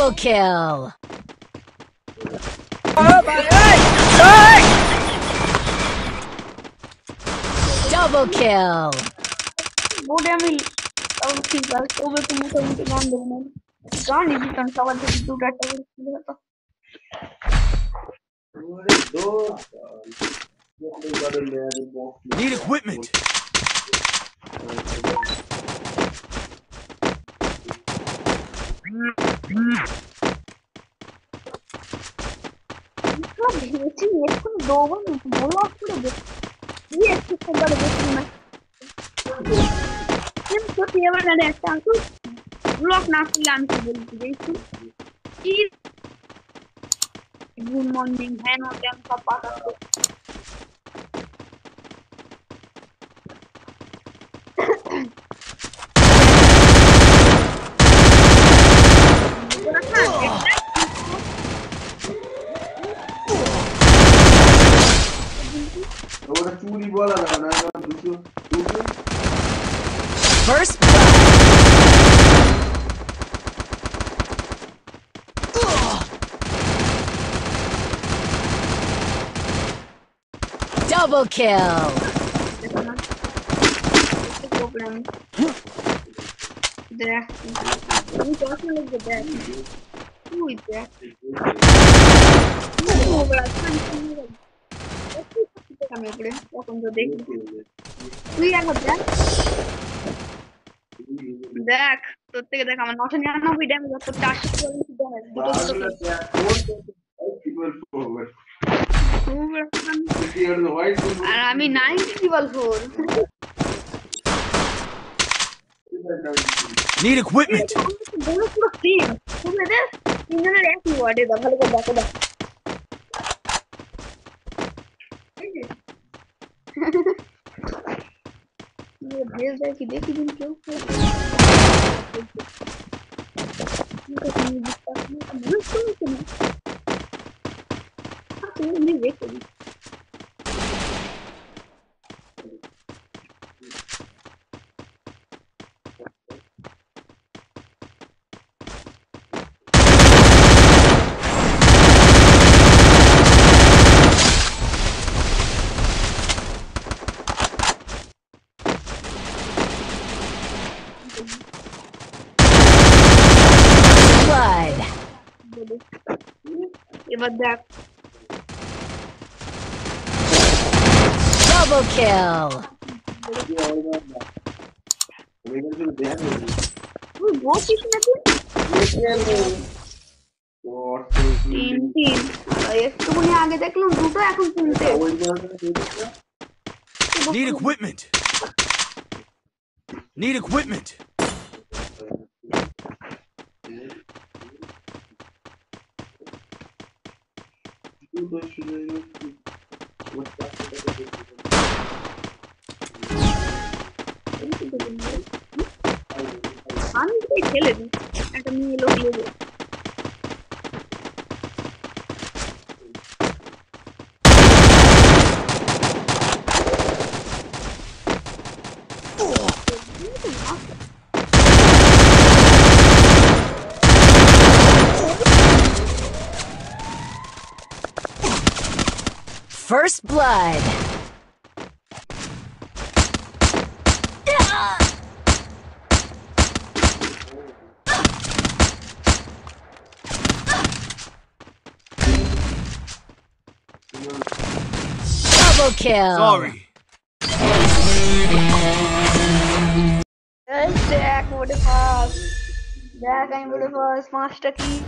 Double kill. Double kill. বোর্ডে আমি তাও ঠিক আছে তবে তো মোটামুটি গান দেবো না গানই দিতাম সবার থেকে দুটো একটা করে ছিল হতো Need equipment. ఇట్లా వచ్చి నేర్చుకుని దోమ నీకు బోలాస్ కూడా నేర్చుకుంటాడు నేను ఏమన్నాడు అంటూ బ్లాక్ నాకు ఇలా First blood. Double kill. There. We got him the. Who is? Oh, but I can't see him. সামনে পড়ে তখন তো দেখবি। তুই এখন দেখ। দেখ তোর থেকে দেখ আমার নশো নিরানব্বই ড্যামেজ তোর চারশো চল্লিশ ড্যামেজ দুটো আর আমি ninety ball four Need equipment. পুরো পুরো তুমি একই ওয়ার্ডে দা ভালো করে দেখো দেখো। Meu Deus, velho, que bem que bem que eu Nunca tinha visto assim, muito, muito, muito. Ah, tem um bebê, querido. বলে। এবার দেখ Double kill. তুই বলছিস না তুই তিন তিন আর একটুখানি আগে দেখলাম দুটো এখন তিনটে Need equipment. Need equipment. burada şuraya götüreyim. Hangi bir keledim? Adam niye lobiye First Blood. Double kill. Sorry. Yes, Jack would have passed. Jack, I would have passed. Master key.